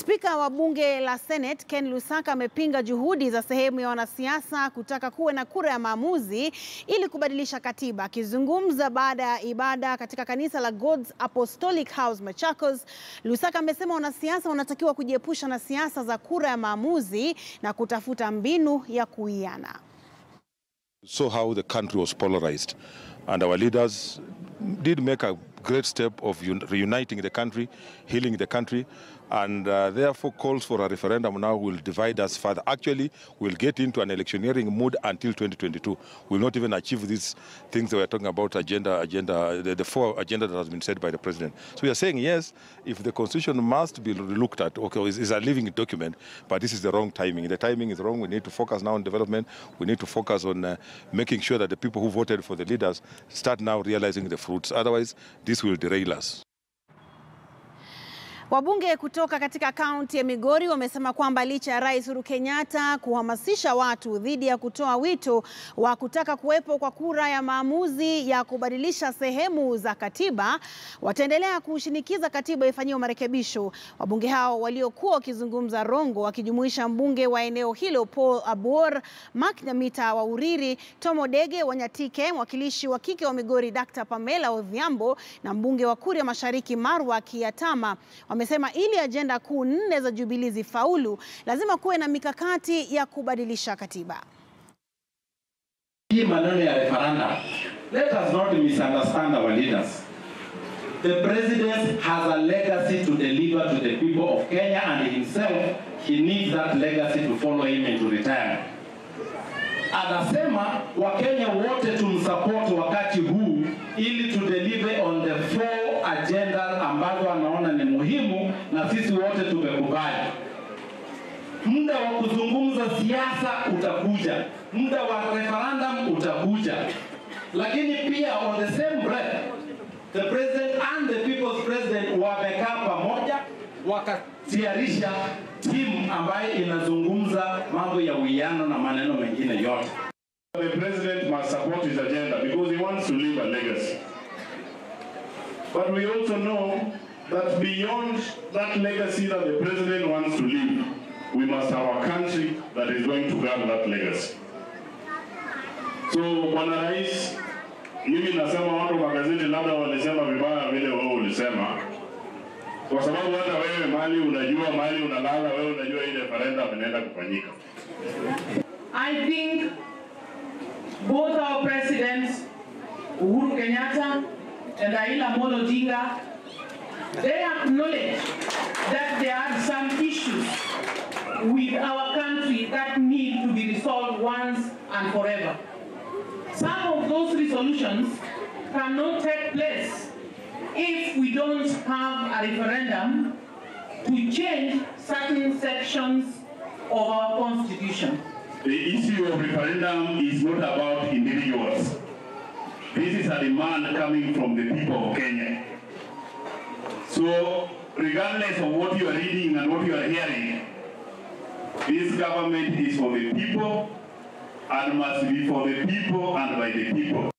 Spika wa bunge la Senate Ken Lusaka amepinga juhudi za sehemu ya wanasiasa kutaka kuwe na kura ya maamuzi ili kubadilisha katiba. Akizungumza baada ya ibada katika kanisa la God's Apostolic House Machakos, Lusaka amesema wanasiasa wanatakiwa kujiepusha na siasa za kura ya maamuzi na kutafuta mbinu ya kuiana. So how the country was polarized and our leaders did make a great step of un- reuniting the country, healing the country, and uh, therefore calls for a referendum now will divide us further. Actually, we'll get into an electioneering mood until 2022. We'll not even achieve these things that we're talking about, agenda, agenda, the, the four agenda that has been said by the president. So we are saying, yes, if the constitution must be looked at, okay, it's, it's a living document, but this is the wrong timing. The timing is wrong. We need to focus now on development. We need to focus on uh, making sure that the people who voted for the leaders start now realizing the fruits. Otherwise, this will derail us. Wabunge kutoka katika kaunti ya Migori wamesema kwamba licha ya Rais Uhuru Kenyatta kuhamasisha watu dhidi ya kutoa wito wa kutaka kuwepo kwa kura ya maamuzi ya kubadilisha sehemu za katiba, wataendelea kushinikiza katiba ifanyiwe marekebisho. Wabunge hao waliokuwa wakizungumza Rongo, wakijumuisha mbunge wa eneo hilo Paul Abor, Mark Nyamita wa Uriri, Tom Odege wa Nyatike, mwakilishi wa kike wa Migori Dr. Pamela Odhiambo na mbunge wa Kuria Mashariki Marwa Kiatama wamesema ili ajenda kuu nne za Jubilee zifaulu, lazima kuwe na mikakati ya kubadilisha katiba. Hii maneno ya referenda, let us not misunderstand our leaders. The president has a legacy to deliver to the people of Kenya and himself, he needs that legacy to follow him into retirement. Anasema Wakenya wote tumsupport wakati huu ili to deliver on the four agenda ambazo anaona ni muhimu na sisi wote tumekubali. Muda wa kuzungumza siasa utakuja, muda wa referendum utakuja, lakini pia on the same breath the president and the people's president wamekaa pamoja wakatiarisha timu ambayo inazungumza mambo ya uwiano na maneno mengine yote. The president must support his agenda because he wants to leave a legacy. But we also know that beyond that legacy that the president wants to leave, we must have a country that is going to guard that legacy. So Bwana Rais, mimi nasema watu magazeti labda walisema vibaya vile wewe ulisema, kwa sababu hata wewe mali unajua, mali unalala, wewe unajua ile parenda inaenda kufanyika. I think both our presidents, Uhuru Kenyatta and Raila Amolo Odinga, they acknowledge that there are some issues with our country that need to be resolved once and forever. Some of those resolutions cannot take place if we don't have a referendum to change certain sections of our constitution. The issue of referendum is not about individuals. This is a demand coming from the people of Kenya. So, regardless of what you are reading and what you are hearing, this government is for the people and must be for the people and by the people.